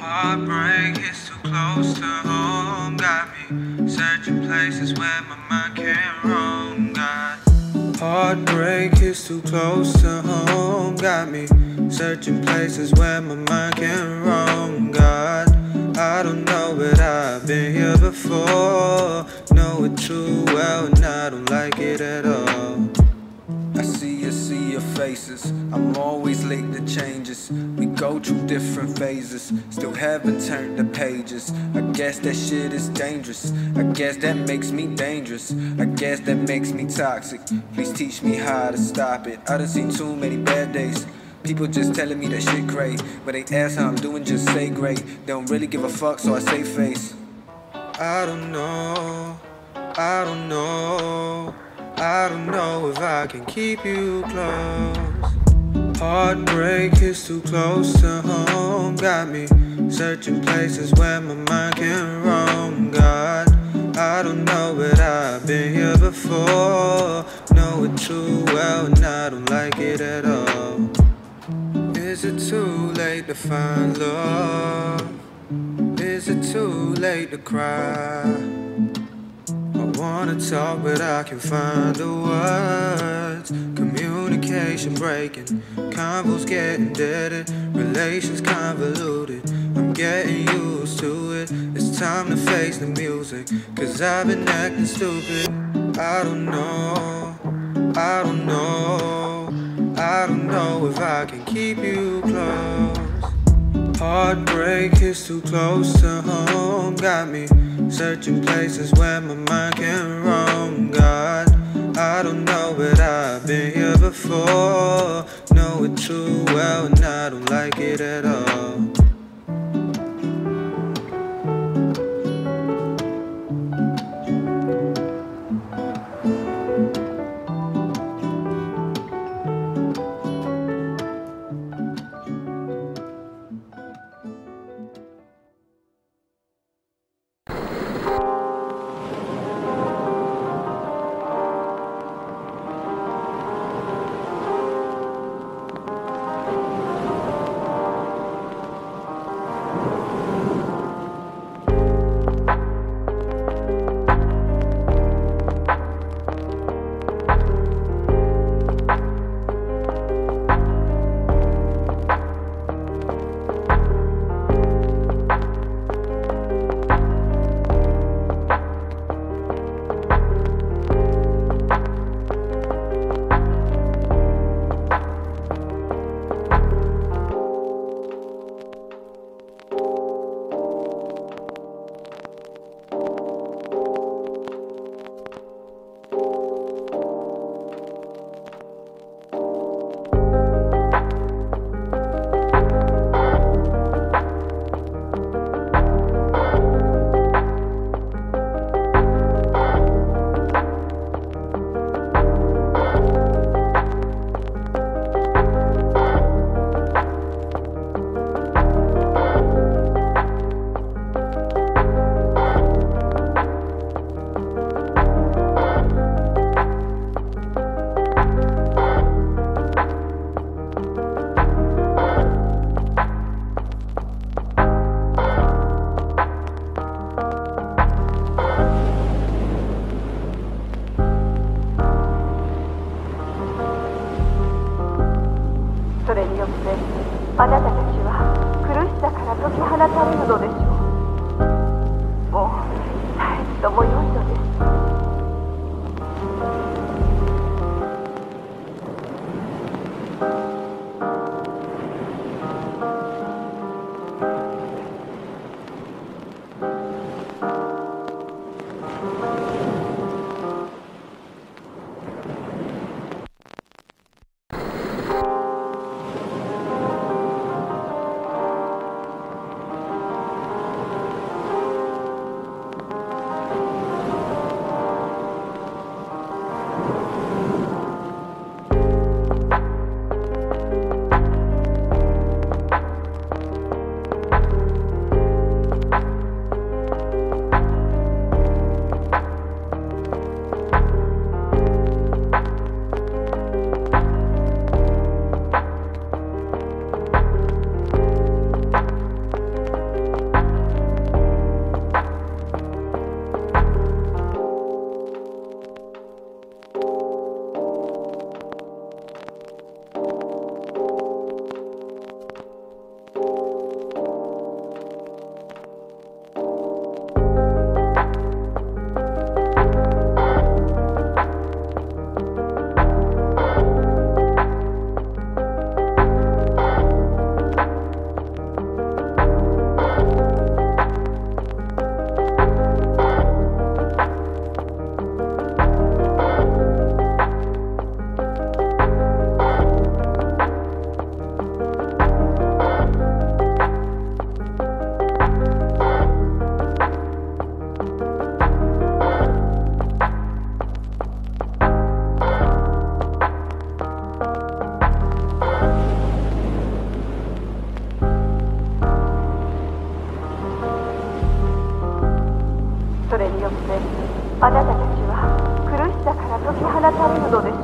Heartbreak is too close to home. Got me searching places where my mind can't roam. God. Heartbreak is too close to home. Got me searching places where my mind can't roam. God. I don't know, but I've been here before. Know it too well, and I don't like it at all. I see you, see your faces. I'm always late to changes. We go through different phases. Still haven't turned the pages. I guess that shit is dangerous. I guess that makes me dangerous. I guess that makes me toxic. Please teach me how to stop it. I done seen too many bad days. People just telling me that shit great. But they ask how I'm doing, just say great. They don't really give a fuck, so I say face. I don't know, I don't know, I don't know if I can keep you close. Heartbreak is too close to home, got me searching places where my mind can roam. God, I don't know, but I've been here before. Know it too well, and I don't like it at all. Is it too late to find love? Is it too late to cry? I wanna talk, but I can't find the words. Communication breaking, convos getting deaded, relations convoluted. I'm getting used to it. It's time to face the music, cause I've been acting stupid. I don't know, I don't know, if I can keep you close. Heartbreak is too close to home. Got me searching places where my mind can roam. God, I don't know, but I've been here before. Know it too well, and I don't like it at all. あなたたちは苦しさから解き放たれるのでしょう。Perdone.